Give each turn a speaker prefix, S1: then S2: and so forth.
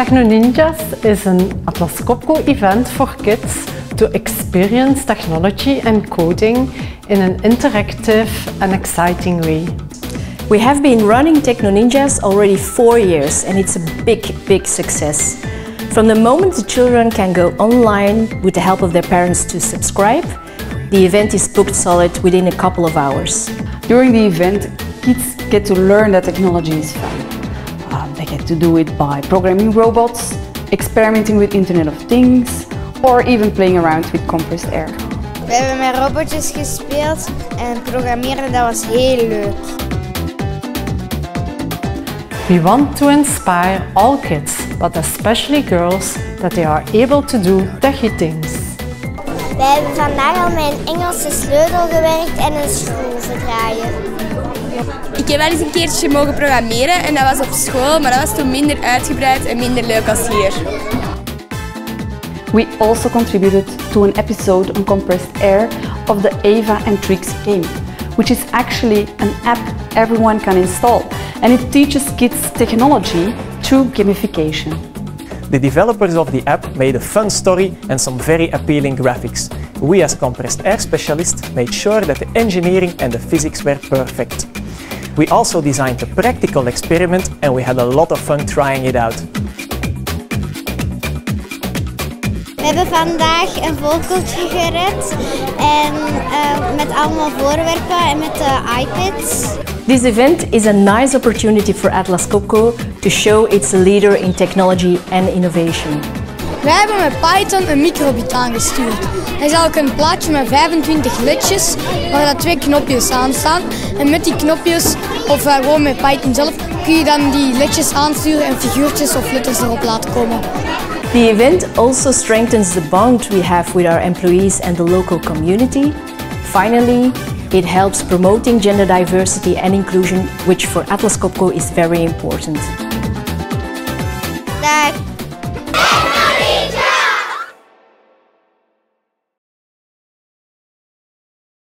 S1: Techno Ninjas is an Atlas Copco event for kids to experience technology and coding in an interactive and exciting way.
S2: We have been running Techno Ninjas already four years and it's a big, big success. From the moment the children can go online with the help of their parents to subscribe, the event is booked solid within a couple of hours.
S3: During the event, kids get to learn that technology is fun. They get to do it by programming robots, experimenting with Internet of Things, or even playing around with compressed air.
S4: We hebben met robotjes gespeeld en programmeren, dat was heel leuk.
S1: We want to inspire all kids, but especially girls, that they are able to do techie things.
S4: Wij hebben vandaag al met een Engelse sleutel gewerkt en een schroevendraaier.
S5: Ik heb wel eens een keertje mogen programmeren en dat was op school, maar dat was toen minder uitgebreid en minder leuk als hier.
S3: We also contributed to an episode on compressed air of the Ava and Trix game, which is actually an app everyone can install and it teaches kids technology through gamification.
S6: The developers of the app made a fun story and some very appealing graphics. We as compressed air specialists made sure that the engineering and the physics were perfect. We also designed a practical experiment and we had a lot of fun trying it out.
S4: We hebben vandaag een vogeltje gered en uh, met allemaal voorwerpen en met de iPads.
S2: This event is a nice opportunity for Atlas Copco to show it's a leader in technology and innovation.
S7: Wij hebben met Python een microbit aangestuurd. Hij is ook een plaatje met 25 ledjes waar dat twee knopjes aan staan. En met die knopjes, of uh, gewoon met Python zelf, kun je dan die ledjes aansturen en figuurtjes of letters erop laten komen.
S2: The event also strengthens the bond we have with our employees and the local community. Finally, it helps promoting gender diversity and inclusion, which for Atlas Copco is very important.